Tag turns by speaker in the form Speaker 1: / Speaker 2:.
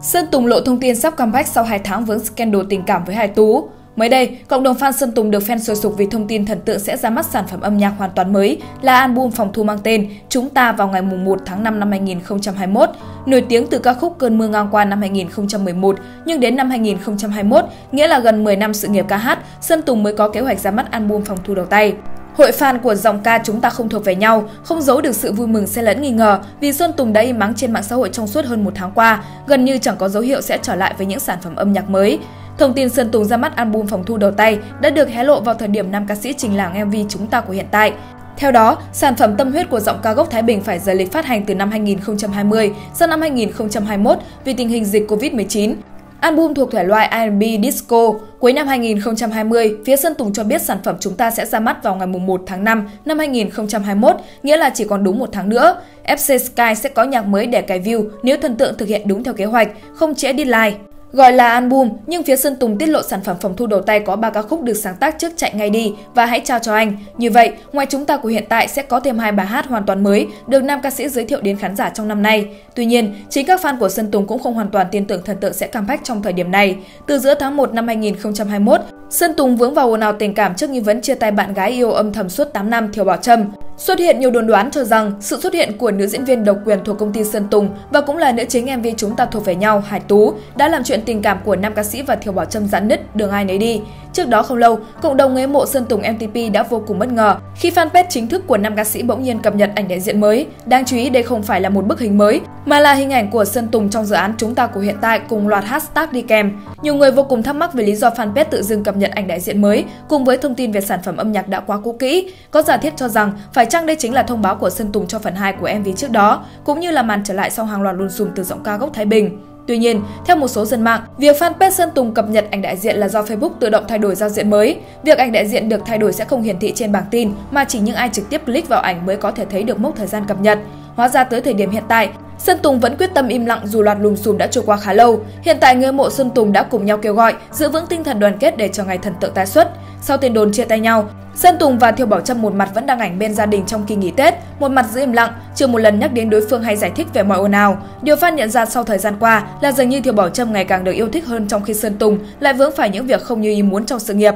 Speaker 1: Sơn Tùng lộ thông tin sắp comeback sau 2 tháng vướng scandal tình cảm với Hải Tú. Mới đây, cộng đồng fan Sơn Tùng được fan sôi sục vì thông tin thần tượng sẽ ra mắt sản phẩm âm nhạc hoàn toàn mới là album phòng thu mang tên Chúng ta vào ngày 1 tháng 5 năm 2021. Nổi tiếng từ ca khúc Cơn mưa ngang qua năm 2011, nhưng đến năm 2021, nghĩa là gần 10 năm sự nghiệp ca hát, Sơn Tùng mới có kế hoạch ra mắt album phòng thu đầu tay. Hội fan của dòng ca Chúng ta không thuộc về nhau không giấu được sự vui mừng xen lẫn nghi ngờ vì Sơn Tùng đã im mắng trên mạng xã hội trong suốt hơn một tháng qua, gần như chẳng có dấu hiệu sẽ trở lại với những sản phẩm âm nhạc mới. Thông tin Sơn Tùng ra mắt album phòng thu đầu tay đã được hé lộ vào thời điểm nam ca sĩ trình làng MV Chúng ta của hiện tại. Theo đó, sản phẩm tâm huyết của giọng ca gốc Thái Bình phải rời lịch phát hành từ năm 2020 sang năm 2021 vì tình hình dịch Covid-19. Album thuộc thể loại R&B Disco. Cuối năm 2020, phía Sơn Tùng cho biết sản phẩm chúng ta sẽ ra mắt vào ngày 1 tháng 5 năm 2021, nghĩa là chỉ còn đúng một tháng nữa. FC Sky sẽ có nhạc mới để cài view nếu thần tượng thực hiện đúng theo kế hoạch, không trễ deadline. Gọi là album, nhưng phía Sơn Tùng tiết lộ sản phẩm phòng thu đầu tay có 3 ca khúc được sáng tác trước Chạy ngay đi và Hãy trao cho anh. Như vậy, ngoài chúng ta của hiện tại sẽ có thêm hai bài hát hoàn toàn mới được nam ca sĩ giới thiệu đến khán giả trong năm nay. Tuy nhiên, chính các fan của Sơn Tùng cũng không hoàn toàn tin tưởng thần tượng sẽ comeback trong thời điểm này. Từ giữa tháng 1 năm 2021, Sơn Tùng vướng vào ồn ào tình cảm trước nghi vấn chia tay bạn gái yêu âm thầm suốt 8 năm Thiều Bảo Trâm. Xuất hiện nhiều đồn đoán cho rằng sự xuất hiện của nữ diễn viên độc quyền thuộc công ty Sơn Tùng và cũng là nữ chính MV Chúng ta thuộc về nhau Hải Tú đã làm chuyện tình cảm của nam ca sĩ và Thiều Bảo Trâm giãn nứt đường ai nấy đi. Trước đó không lâu, cộng đồng người mộ Sơn Tùng MTP đã vô cùng bất ngờ khi fanpage chính thức của nam ca sĩ bỗng nhiên cập nhật ảnh đại diện mới. Đáng chú ý đây không phải là một bức hình mới, mà là hình ảnh của Sơn Tùng trong dự án Chúng ta của hiện tại cùng loạt hashtag đi kèm. Nhiều người vô cùng thắc mắc về lý do fanpage tự dưng cập nhật ảnh đại diện mới cùng với thông tin về sản phẩm âm nhạc đã quá cũ kỹ. Có giả thiết cho rằng phải chăng đây chính là thông báo của Sơn Tùng cho phần 2 của MV trước đó, cũng như là màn trở lại sau hàng loạt lùn xùm từ giọng ca gốc Thái Bình. Tuy nhiên, theo một số dân mạng, việc fanpage Sơn Tùng cập nhật ảnh đại diện là do Facebook tự động thay đổi giao diện mới. Việc ảnh đại diện được thay đổi sẽ không hiển thị trên bảng tin, mà chỉ những ai trực tiếp click vào ảnh mới có thể thấy được mốc thời gian cập nhật. Hóa ra tới thời điểm hiện tại, Sơn Tùng vẫn quyết tâm im lặng dù loạt lùm xùm đã trôi qua khá lâu. Hiện tại người mộ Sơn Tùng đã cùng nhau kêu gọi giữ vững tinh thần đoàn kết để chờ ngày thần tượng tái xuất. Sau tiền đồn chia tay nhau, Sơn Tùng và Thiều Bảo Trâm một mặt vẫn đăng ảnh bên gia đình trong kỳ nghỉ Tết, một mặt giữ im lặng, chưa một lần nhắc đến đối phương hay giải thích về mọi ồn ào. Điều fan nhận ra sau thời gian qua là dường như Thiều Bảo Trâm ngày càng được yêu thích hơn trong khi Sơn Tùng lại vướng phải những việc không như ý muốn trong sự nghiệp.